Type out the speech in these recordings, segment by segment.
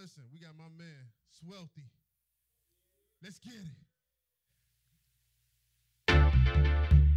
listen, we got my man, Swelty. Let's get it.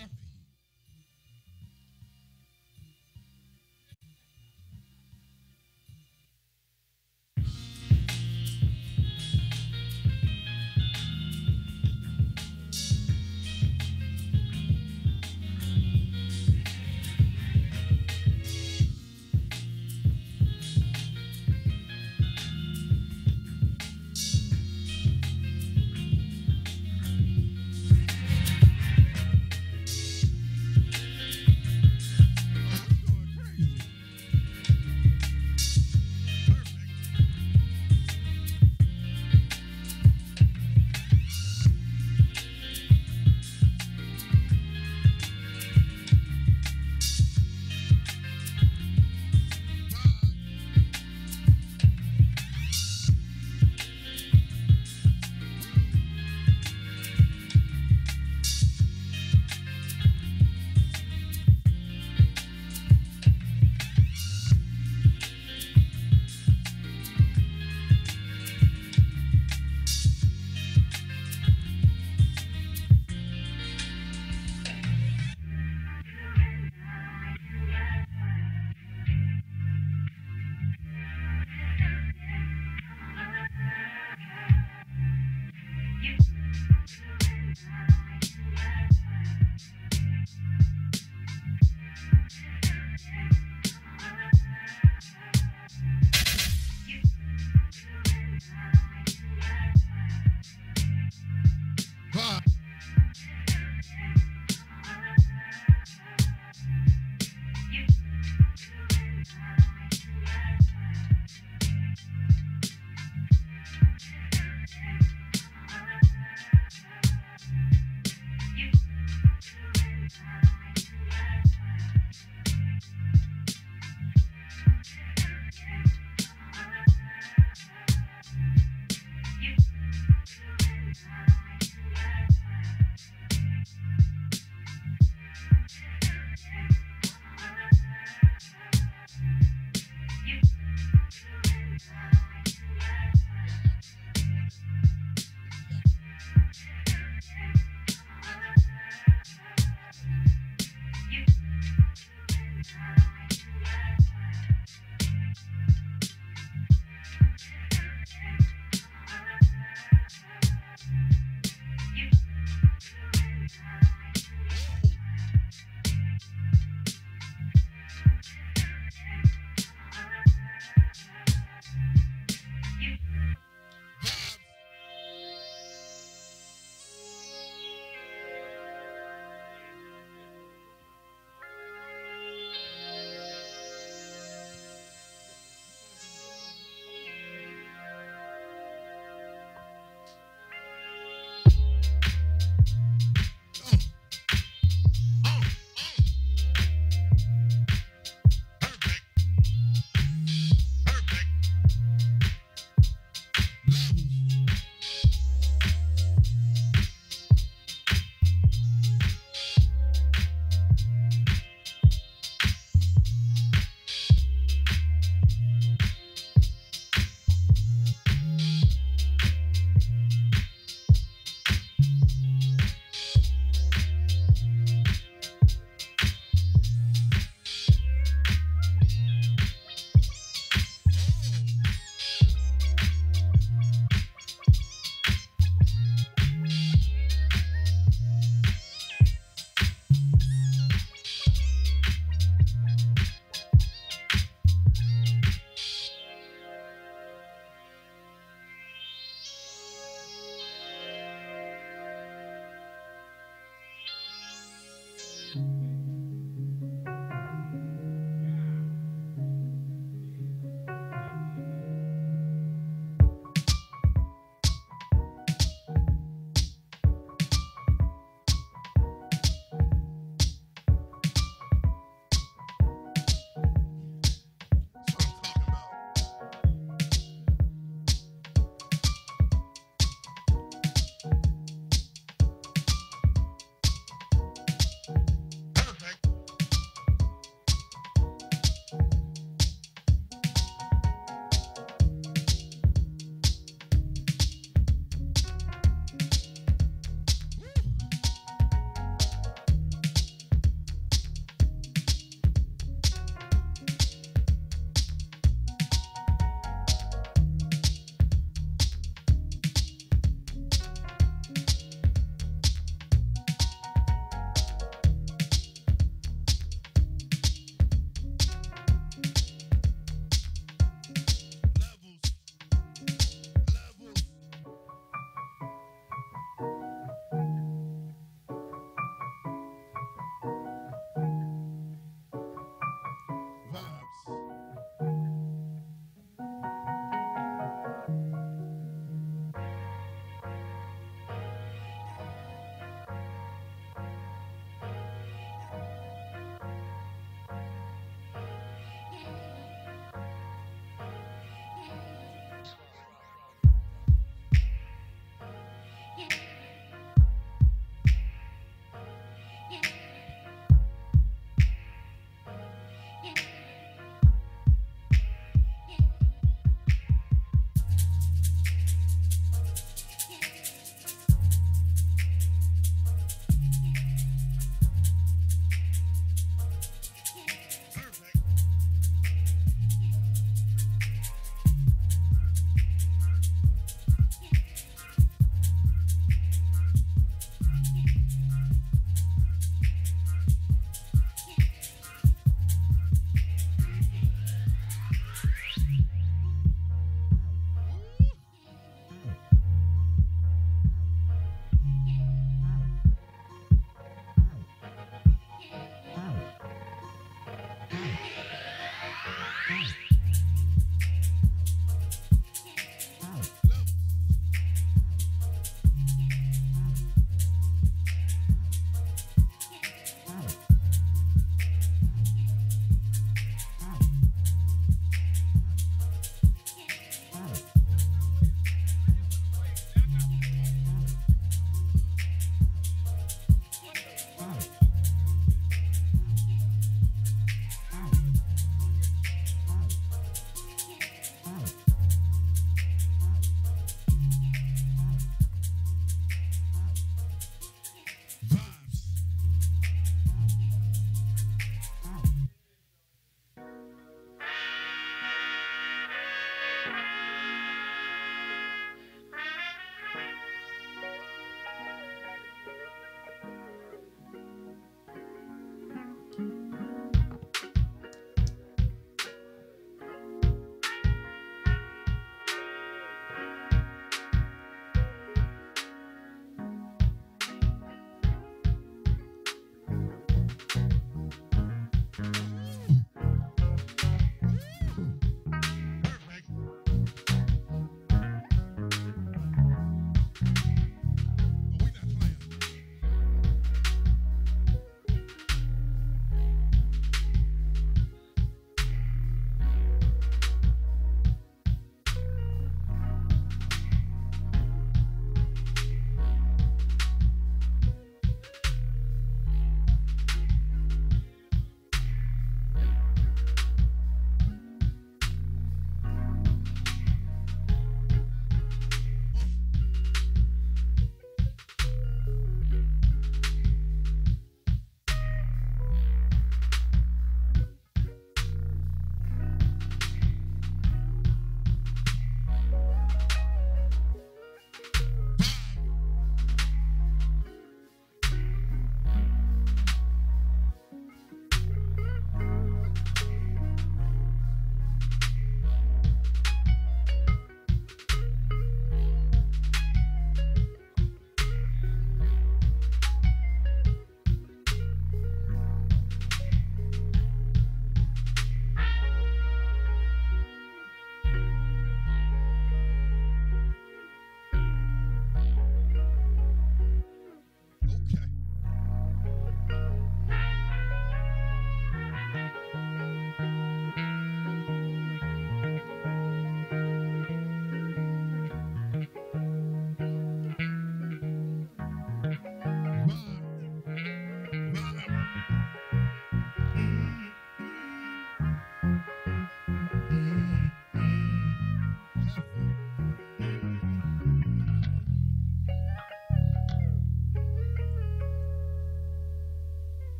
siempre.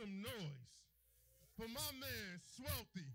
Some noise for my man Swelty.